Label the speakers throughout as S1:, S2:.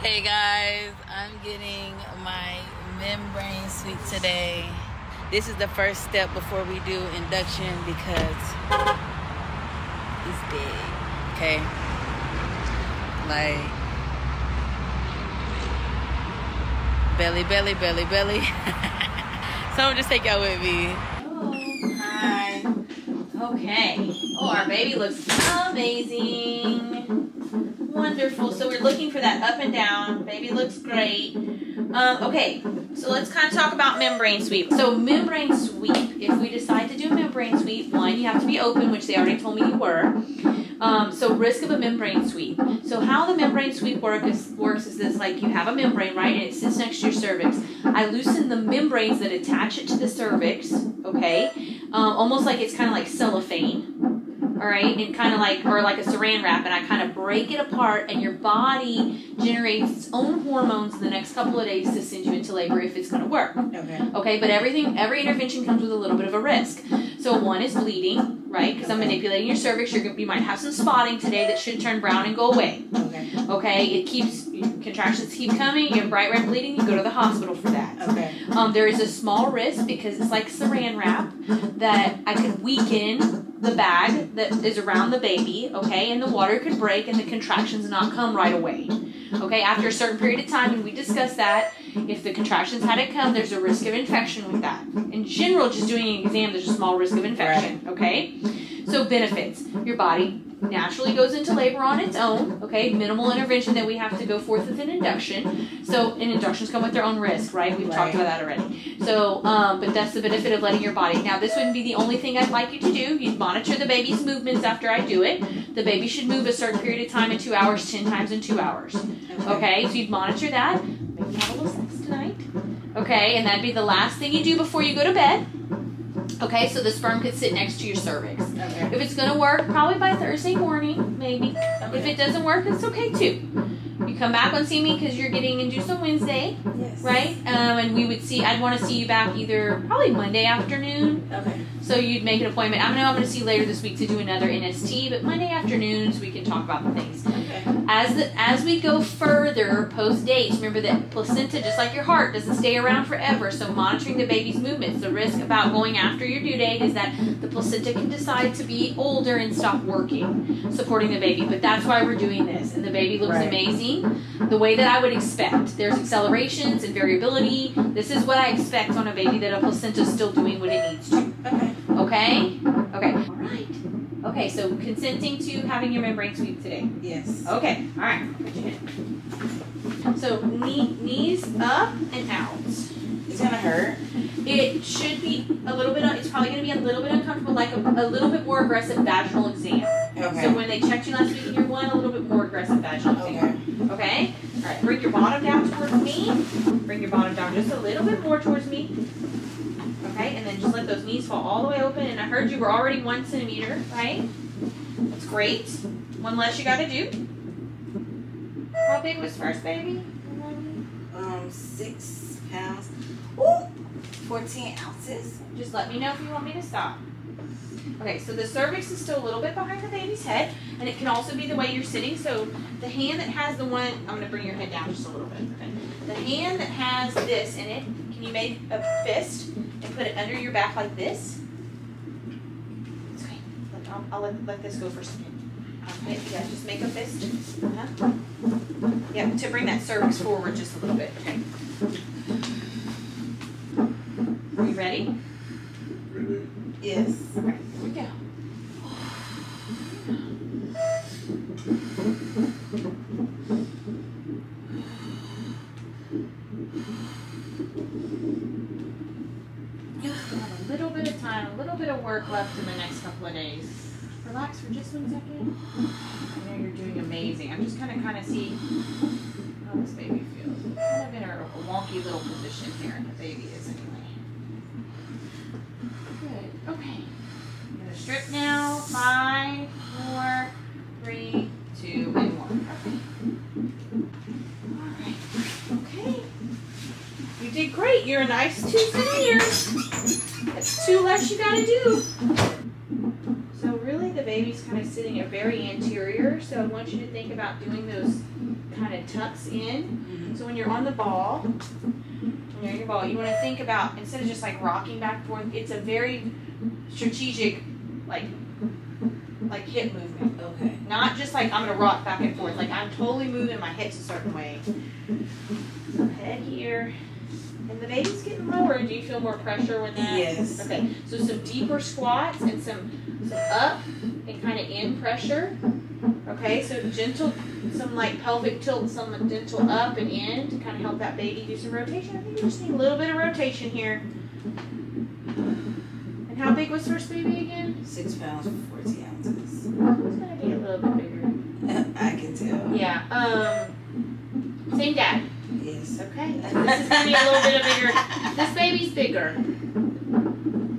S1: Hey guys, I'm getting my membrane sweep today. This is the first step before we do induction because it's big. Okay? Like belly, belly, belly, belly. so I'm just take y'all with me.
S2: Hi. Okay. Oh, our baby looks amazing. Wonderful. So we're looking for that up and down. Baby looks great. Um, okay, so let's kind of talk about membrane sweep. So membrane sweep, if we decide to do a membrane sweep, one, you have to be open, which they already told me you were. Um, so risk of a membrane sweep. So how the membrane sweep work is, works is this, like you have a membrane, right, and it sits next to your cervix. I loosen the membranes that attach it to the cervix, okay, um, almost like it's kind of like cellophane all right, and kind of like, or like a saran wrap, and I kind of break it apart, and your body generates its own hormones in the next couple of days to send you into labor if it's going to work.
S1: Okay.
S2: Okay, but everything, every intervention comes with a little bit of a risk. So one is bleeding, right? Because I'm manipulating your cervix. You're, you might have some spotting today that should turn brown and go away.
S1: Okay.
S2: Okay, it keeps contractions keep coming. You have bright red bleeding. You go to the hospital for that.
S1: Okay.
S2: Um, there is a small risk because it's like saran wrap that I could weaken the bag that is around the baby, okay, and the water could break and the contractions not come right away. Okay, after a certain period of time, and we discussed that, if the contractions hadn't come, there's a risk of infection with that. In general, just doing an exam, there's a small risk of infection, okay? So benefits. Your body naturally goes into labor on its own, okay? Minimal intervention that we have to go forth with an induction. So, and inductions come with their own risk, right? We've talked about that already. So, um, but that's the benefit of letting your body. Now, this wouldn't be the only thing I'd like you to do. You'd monitor the baby's movements after I do it. The baby should move a certain period of time in two hours, 10 times in two hours. Okay, so you'd monitor that. Maybe have a little. Okay, and that'd be the last thing you do before you go to bed. Okay, so the sperm could sit next to your cervix.
S1: Okay.
S2: If it's gonna work, probably by Thursday morning, maybe. If it doesn't work, it's okay too. Come back and see me because you're getting induced on Wednesday,
S1: Yes.
S2: right? Um, and we would see. I'd want to see you back either probably Monday afternoon.
S1: Okay.
S2: So you'd make an appointment. I know I'm going to see you later this week to do another NST, but Monday afternoons we can talk about the things.
S1: Okay.
S2: As the, as we go further post dates, remember that placenta, just like your heart, doesn't stay around forever. So monitoring the baby's movements. The risk about going after your due date is that the placenta can decide to be older and stop working, supporting the baby. But that's why we're doing this, and the baby looks
S1: Right.
S2: amazing, the way that I would expect. There's accelerations and variability. This is what I expect on a baby that a placenta is still doing what it needs to.
S1: Okay.
S2: Okay? Okay. All right. Okay, so consenting to having your membrane sweep today.
S1: Yes.
S2: Okay, all right. Put your hand. So knee, knees up and out.
S1: It's gonna hurt.
S2: It should be a little bit. It's probably going to be a little bit uncomfortable, like a, a little bit more aggressive vaginal exam.
S1: Okay.
S2: So when they checked you last week and you're one, a little bit more aggressive vaginal exam.
S1: Okay.
S2: Okay. All right. Bring your bottom down towards me. Bring your bottom down just a little bit more towards me. Okay, and then just let those knees fall all the way open. And I heard you were already one centimeter, right? That's great. One less you got to do. How big was first baby?
S1: Um, six pounds. Ooh, fourteen ounces.
S2: Just let me know if you want me to stop. Okay, so the cervix is still a little bit behind the baby's head, and it can also be the way you're sitting. So the hand that has the one, I'm going to bring your head down just a little bit. Okay. The hand that has this in it, can you make a fist and put it under your back like this? It's okay. I'll, I'll let, let this go for a second. Okay, yeah, just make a fist. Uh-huh. Yeah, to bring that cervix forward just a little bit. Okay. Are you ready? ready?
S1: Yes.
S2: Okay, here we go. Have a little bit of time, a little bit of work left in the next couple of days. Relax for just one second. I know you're doing amazing. I'm just gonna kind of see how this baby feels. Kind of in a a wonky little position here. And the baby is anyway. Okay. I'm gonna strip now. Five, four, three, two, and one. Okay. All right. Okay. You did great. You're a nice two centimeters. That's two less you gotta do. So really, the baby's kind of sitting at very anterior, so I want you to think about doing those kind of tucks in. So when you're on the ball, when you're on your ball, you want to think about instead of just like rocking back and forth, it's a very strategic, like, like hip movement.
S1: Okay.
S2: Not just like I'm gonna rock back and forth. Like I'm totally moving my hips a certain way. Head here. And the baby's getting lower. Do you feel more pressure with that?
S1: Yes.
S2: Okay. So some deeper squats and some some up and kind of in pressure. Okay. So gentle, some like pelvic tilt, some gentle up and in to kind of help that baby do some rotation. I think we just need a little bit of rotation here. Big was first baby again?
S1: Six pounds, and fourteen ounces.
S2: It's gonna be a little bit bigger.
S1: I can tell.
S2: Yeah. Um. Same dad.
S1: Yes.
S2: Okay. This is gonna be a little bit of bigger. This baby's bigger.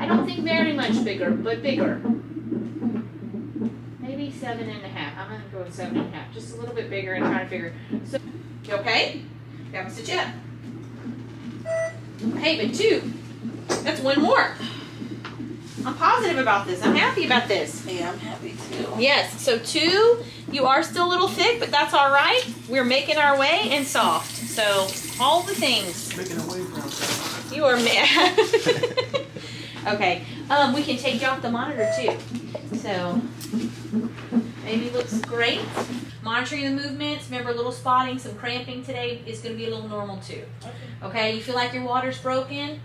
S2: I don't think very much bigger, but bigger. Maybe seven and a half. I'm gonna go with seven and a half. Just a little bit bigger and try to figure. So, you okay? That was sit up. Okay, but two. That's one more. I'm positive about this. I'm happy about this.
S1: Yeah, I'm happy too.
S2: Yes, so two, you are still a little thick, but that's all right. We're making our way and soft. So all the things.
S3: Making away from
S2: You are mad. okay, um, we can take you off the monitor too. So baby looks great. Monitoring the movements. Remember, a little spotting, some cramping today is going to be a little normal too. Okay. Okay, you feel like your water's broken?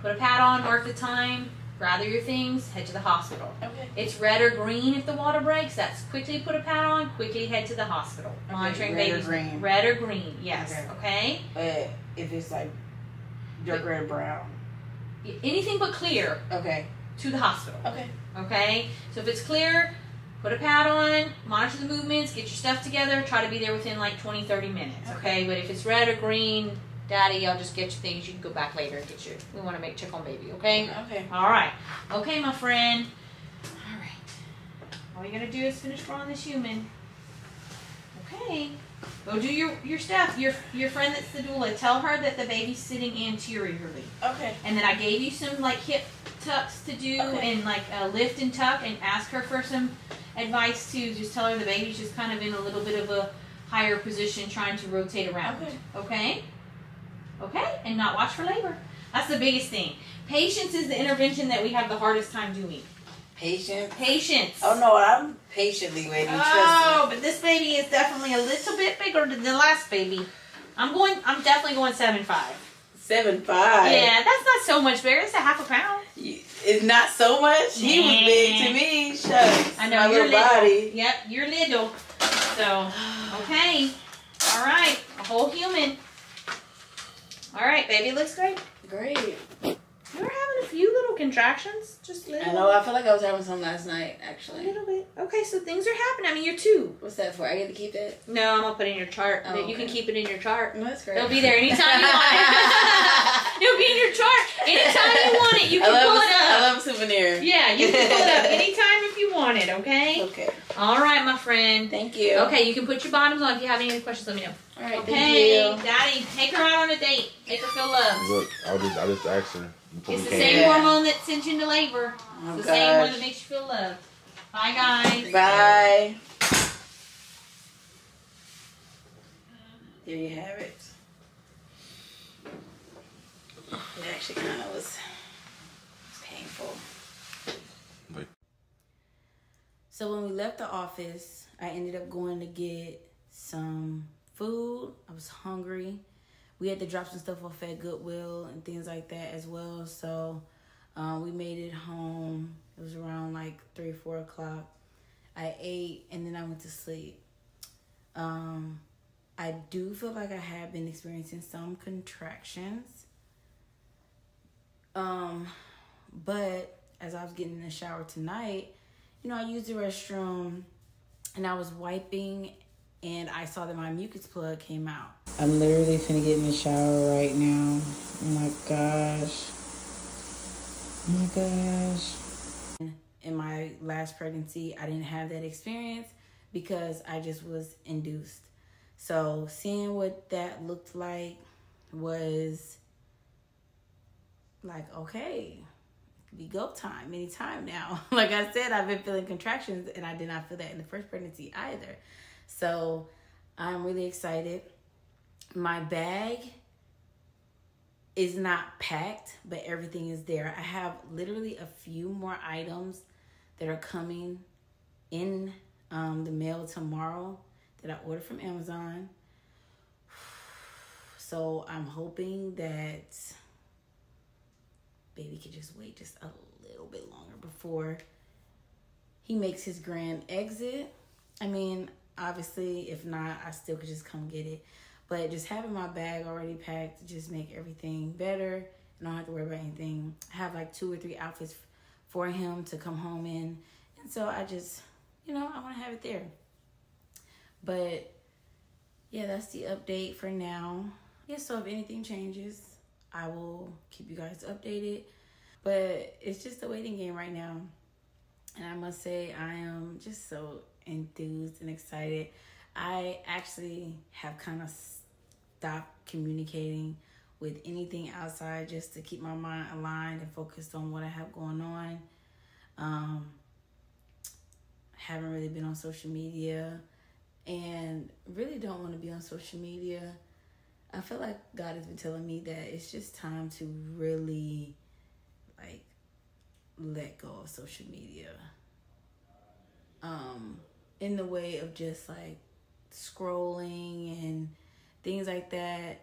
S2: Put a pad on, mark the time, gather your things, head to the hospital.
S1: Okay.
S2: It's red or green if the water breaks. That's quickly put a pad on, quickly head to the hospital. Monitoring
S1: red or
S2: babies.
S1: green.
S2: Red or green, yes.
S1: Okay.
S2: Okay.
S1: Uh, if it's like dark red brown.
S2: Anything but clear
S1: Okay.
S2: to the hospital.
S1: Okay.
S2: Okay? So if it's clear, put a pad on, monitor the movements, get your stuff together, try to be there within like 20, 30 minutes. Okay? But if it's red or green, daddy, I'll just get you things. You can go back later and get you. We want to make check on baby, okay?
S1: Okay.
S2: All right. Okay, my friend. All right. All you gotta do is finish drawing this human. Okay. Go do your your stuff. Your your friend that's the doula. Tell her that the baby's sitting anteriorly,
S1: Okay.
S2: and then I gave you some like hip tucks to do
S1: Okay.
S2: and like a lift and tuck, and ask her for some advice too. Just tell her the baby's just kind of in a little bit of a higher position, trying to rotate around.
S1: Okay.
S2: Okay. Okay, and not watch for labor. That's the biggest thing. Patience is the intervention that we have the hardest time doing.
S1: Patient.
S2: Patience.
S1: Oh no, I'm patiently waiting.
S2: Oh, but this baby is definitely a little bit bigger than the last baby. I'm going. I'm definitely going seven five.
S1: Seven five.
S2: Yeah, that's not so much bigger. It's a half a pound.
S1: It's not so much. He was big to me. Shucks.
S2: I know
S1: My
S2: you're
S1: little
S2: little.
S1: body.
S2: Yep, you're little. So, okay, all right, a whole human. All right, baby looks great.
S1: Great.
S2: You were having a few little contractions, just a little.
S1: I know. I feel like I was having some last night. Actually.
S2: A little bit. Okay, so things are happening. I mean, you're two.
S1: What's that for? I get to keep it.
S2: No, I'm gonna put it in your chart.
S1: Oh,
S2: You can keep it in your chart.
S1: No, that's great.
S2: It'll be there anytime you want it. It'll be in your chart anytime you want it. You can pull it
S1: I
S2: up.
S1: love souvenir.
S2: Yeah, you can pull it up anytime you want it. Okay.
S1: Okay.
S2: All right, my friend.
S1: Thank you.
S2: Okay, you can put your bottoms on. If you have any other questions, let me know.
S1: All right.
S2: Okay,
S1: Thank you.
S2: Daddy, take her out on a date. Make her feel loved.
S4: Look, I'll just, I'll just ask her. Before
S2: It's
S4: we
S2: the
S4: came
S2: same
S4: in.
S1: Yeah.
S2: hormone that sends you into labor.
S1: Oh,
S2: It's the same one that makes you feel loved. Bye, guys.
S1: Bye. There you have it. It actually kind of was painful.
S4: Wait.
S1: So when we left the office, I ended up going to get some food. I was hungry. We had to drop some stuff off at Goodwill and things like that as well. So um, we made it home. It was around like three, four o'clock. I ate and then I went to sleep. Um, I do feel like I have been experiencing some contractions. Um, but as I was getting in the shower tonight, you know, I used the restroom and I was wiping and I saw that my mucus plug came out. I'm literally finna get in the shower right now. Oh my gosh. Oh my gosh. In my last pregnancy, I didn't have that experience because I just was induced. So seeing what that looked like was like, okay, be go time anytime now. like I said, I've been feeling contractions and I did not feel that in the first pregnancy either. So I'm really excited. My bag is not packed, but everything is there. I have literally a few more items that are coming in um, the mail tomorrow that I ordered from Amazon. So I'm hoping that baby could just wait just a little bit longer before he makes his grand exit. I mean, obviously, if not, I still could just come get it. But just having my bag already packed just make everything better and I don't have to worry about anything. I have like two or three outfits for him to come home in. And so I just, you know, I want to have it there. But yeah, that's the update for now. Yeah, so if anything changes, I will keep you guys updated. But it's just a waiting game right now. And I must say, I am just so enthused and excited. I actually have kind of stopped communicating with anything outside just to keep my mind aligned and focused on what I have going on. Um, haven't really been on social media and really don't want to be on social media. I feel like God has been telling me that it's just time to really like let go of social media. Um in the way of just like scrolling and things like that.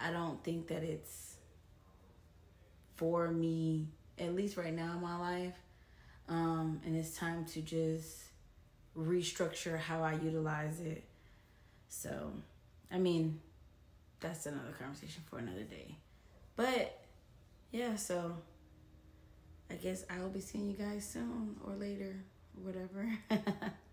S1: I don't think that it's for me at least right now in my life. Um and it's time to just restructure how I utilize it. So, I mean, that's another conversation for another day. But yeah, so I guess I'll be seeing you guys soon or later, whatever.